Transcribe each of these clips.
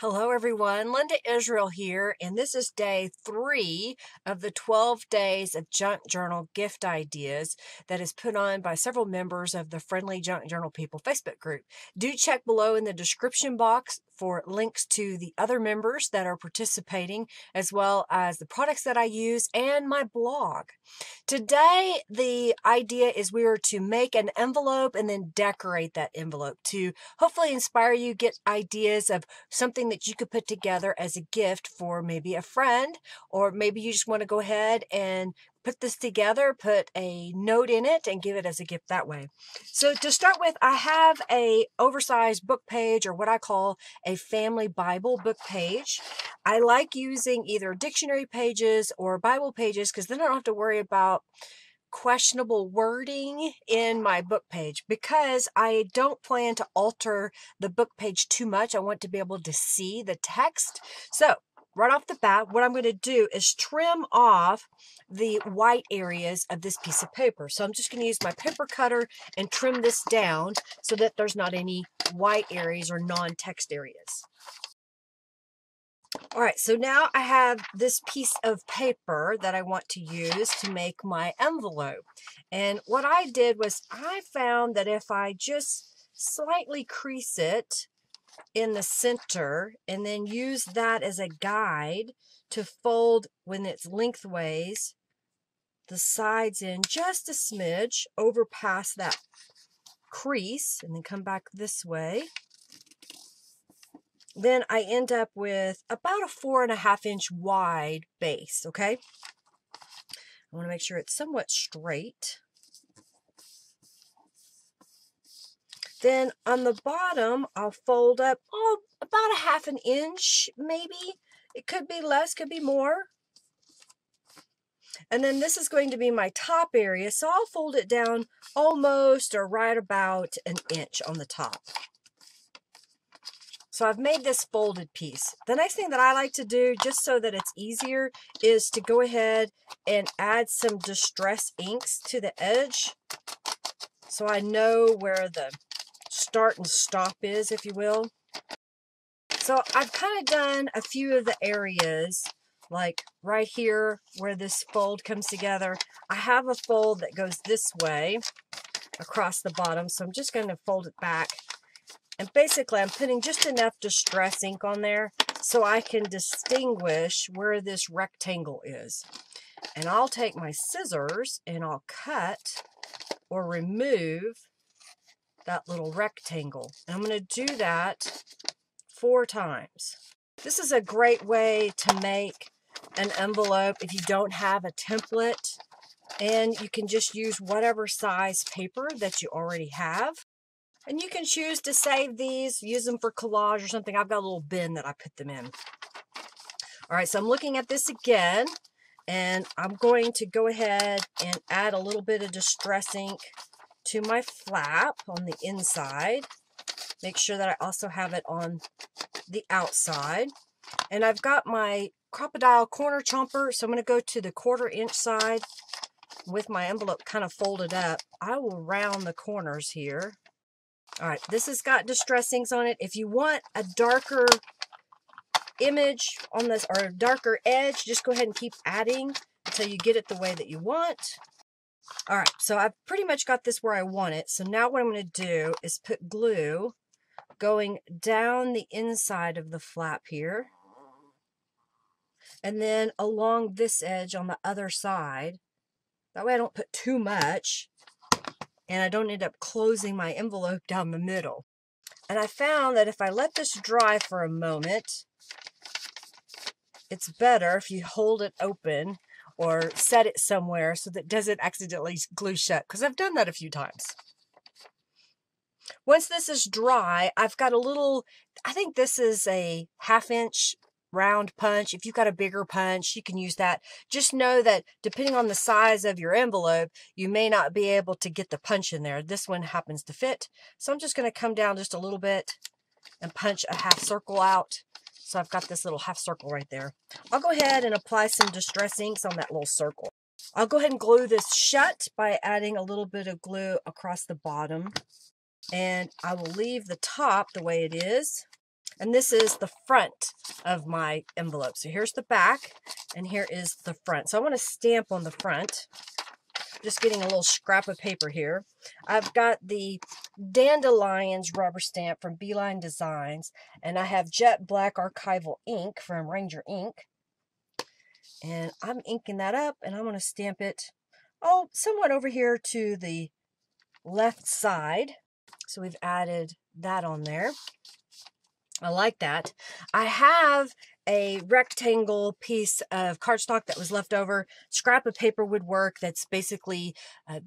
Hello, everyone. Linda Israel here, and this is day three of the 12 days of Junk Journal gift ideas that is put on by several members of the Friendly Junk Journal People Facebook group. Do check below in the description box for links to the other members that are participating, as well as the products that I use and my blog. Today, the idea is we are to make an envelope and then decorate that envelope to hopefully inspire you, get ideas of something that you could put together as a gift for maybe a friend, or maybe you just want to go ahead and put this together, put a note in it, and give it as a gift that way. So to start with, I have a oversized book page, or what I call a family Bible book page. I like using either dictionary pages or Bible pages because then I don't have to worry about questionable wording in my book page because I don't plan to alter the book page too much. I want to be able to see the text. So right off the bat, what I'm going to do is trim off the white areas of this piece of paper. So I'm just going to use my paper cutter and trim this down so that there's not any white areas or non-text areas. All right, so now I have this piece of paper that I want to use to make my envelope. And what I did was I found that if I just slightly crease it in the center and then use that as a guide to fold when it's lengthways the sides in just a smidge over past that crease and then come back this way. Then I end up with about a four and a half inch wide base okay? I want to make sure it's somewhat straight Then on the bottom, I'll fold up, oh, about a half an inch, maybe. It could be less, could be more. And then this is going to be my top area, so I'll fold it down almost or right about an inch on the top. So I've made this folded piece. The next thing that I like to do, just so that it's easier, is to go ahead and add some distress inks to the edge so I know where the start and stop is, if you will. So I've kind of done a few of the areas, like right here where this fold comes together. I have a fold that goes this way across the bottom, so I'm just going to fold it back. And basically, I'm putting just enough distress ink on there so I can distinguish where this rectangle is. And I'll take my scissors and I'll cut or remove that little rectangle. And I'm going to do that four times. This is a great way to make an envelope if you don't have a template and you can just use whatever size paper that you already have. And you can choose to save these, use them for collage or something. I've got a little bin that I put them in. All right, so I'm looking at this again, and I'm going to go ahead and add a little bit of distress ink to my flap on the inside. Make sure that I also have it on the outside. And I've got my Crop-A-Dile corner chomper, so I'm going to go to the quarter inch side with my envelope kind of folded up. I will round the corners here. All right, this has got distress inks on it. If you want a darker image on this or a darker edge, just go ahead and keep adding until you get it the way that you want. All right, so I've pretty much got this where I want it. So now what I'm going to do is put glue going down the inside of the flap here. And then along this edge on the other side. That way I don't put too much and I don't end up closing my envelope down the middle. And I found that if I let this dry for a moment, it's better if you hold it open or set it somewhere so that doesn't accidentally glue shut because I've done that a few times. Once this is dry, I've got a little, I think this is a half inch round punch. If you've got a bigger punch, you can use that. Just know that depending on the size of your envelope, you may not be able to get the punch in there. This one happens to fit. So I'm just going to come down just a little bit and punch a half circle out so I've got this little half circle right there. I'll go ahead and apply some distress inks on that little circle. I'll go ahead and glue this shut by adding a little bit of glue across the bottom. And I will leave the top the way it is. And this is the front of my envelope. So here's the back and here is the front. So I want to stamp on the front. Just getting a little scrap of paper here. I've got the Dandelions rubber stamp from B Line Designs. And I have Jet Black Archival ink from Ranger Ink. And I'm inking that up and I'm going to stamp it, oh, somewhat over here to the left side. So we've added that on there. I like that. I have a rectangle piece of cardstock that was left over. Scrap of paper would work. That's basically uh,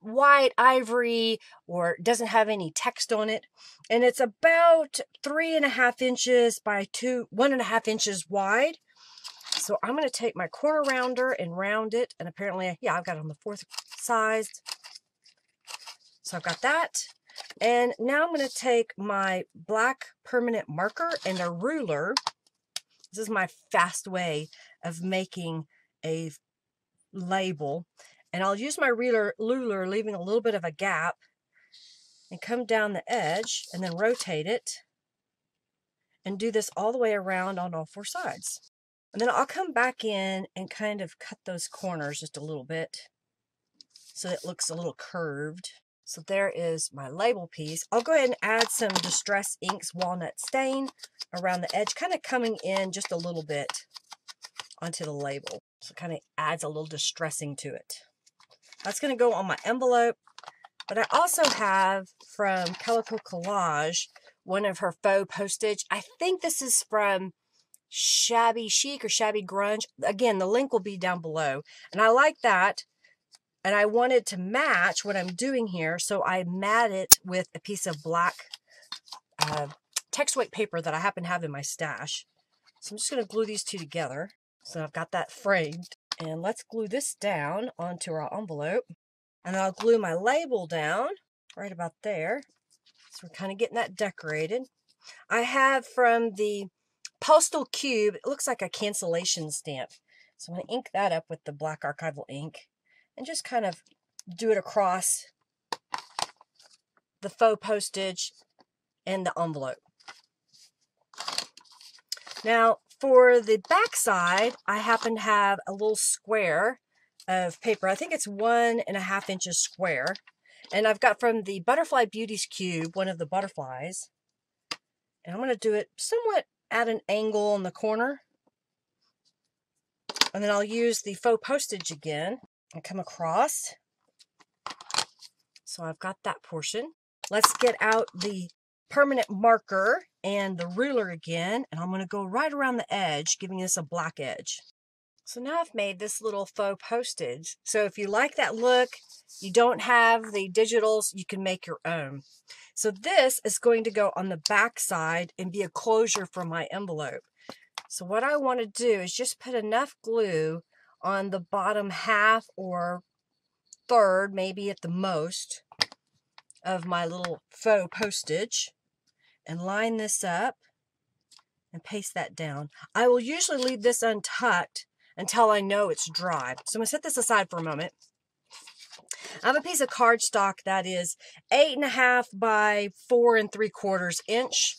white ivory or doesn't have any text on it. And it's about three and a half inches by two, one and a half inches wide. So I'm going to take my corner rounder and round it. And apparently, yeah, I've got it on the fourth size. So I've got that. And now I'm going to take my black permanent marker and a ruler. This is my fast way of making a label. And I'll use my ruler, ruler, leaving a little bit of a gap and come down the edge and then rotate it and do this all the way around on all four sides. And then I'll come back in and kind of cut those corners just a little bit so it looks a little curved. So there is my label piece. I'll go ahead and add some Distress Inks Walnut Stain around the edge, kind of coming in just a little bit onto the label. So kind of adds a little distressing to it. That's going to go on my envelope. But I also have from Calico Collage, one of her faux postage. I think this is from Shabby Chic or Shabby Grunge. Again, the link will be down below. And I like that and I wanted to match what I'm doing here, so I mat it with a piece of black uh, text weight paper that I happen to have in my stash. So I'm just going to glue these two together. So I've got that framed. And let's glue this down onto our envelope. And I'll glue my label down right about there. So we're kind of getting that decorated. I have from the Postal Cube, it looks like a cancellation stamp. So I'm going to ink that up with the black archival ink and just kind of do it across the faux postage and the envelope. Now, for the back side, I happen to have a little square of paper. I think it's one and a half inches square. And I've got from the Butterfly Beauties Cube, one of the butterflies. And I'm going to do it somewhat at an angle in the corner. And then I'll use the faux postage again and come across. So I've got that portion. Let's get out the permanent marker and the ruler again, and I'm going to go right around the edge, giving this a black edge. So now I've made this little faux postage. So if you like that look, you don't have the digitals, you can make your own. So this is going to go on the back side and be a closure for my envelope. So what I want to do is just put enough glue on the bottom half or third, maybe at the most, of my little faux postage and line this up and paste that down. I will usually leave this untucked until I know it's dry. So I'm going to set this aside for a moment. I have a piece of cardstock that is eight and a half by four and three quarters inch.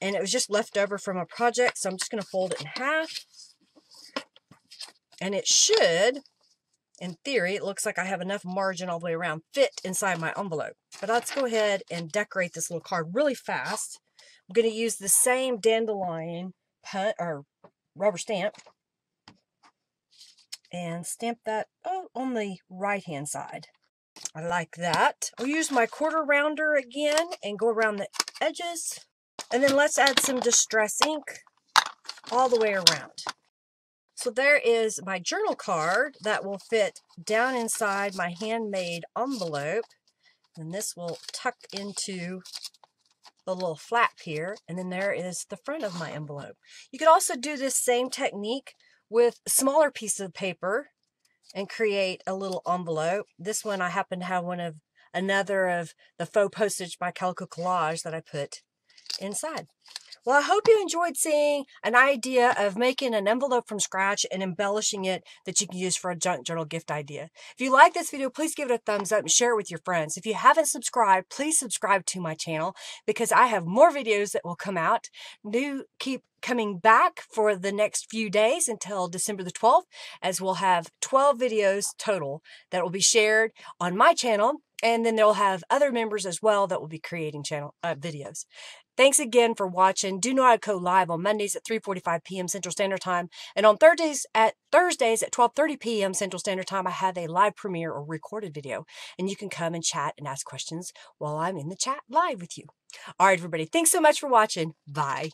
And it was just left over from a project. So I'm just going to fold it in half and it should, in theory, it looks like I have enough margin all the way around, fit inside my envelope. But let's go ahead and decorate this little card really fast. I'm going to use the same dandelion punt or rubber stamp and stamp that oh, on the right hand side. I like that. I'll use my quarter rounder again and go around the edges. And then let's add some distress ink all the way around. So there is my journal card that will fit down inside my handmade envelope. And this will tuck into the little flap here. And then there is the front of my envelope. You could also do this same technique with smaller pieces of paper and create a little envelope. This one I happen to have one of another of the faux postage by Calico Collage that I put inside. Well, I hope you enjoyed seeing an idea of making an envelope from scratch and embellishing it that you can use for a junk journal gift idea. If you like this video, please give it a thumbs up and share it with your friends. If you haven't subscribed, please subscribe to my channel because I have more videos that will come out. Do keep coming back for the next few days until December the 12th, as we'll have 12 videos total that will be shared on my channel. And then they'll have other members as well that will be creating channel uh, videos. Thanks again for watching. Do I go live on Mondays at 3:45 p.m. Central Standard Time, and on Thursdays at Thursdays at 12:30 p.m. Central Standard Time. I have a live premiere or recorded video, and you can come and chat and ask questions while I'm in the chat live with you. All right, everybody. Thanks so much for watching. Bye.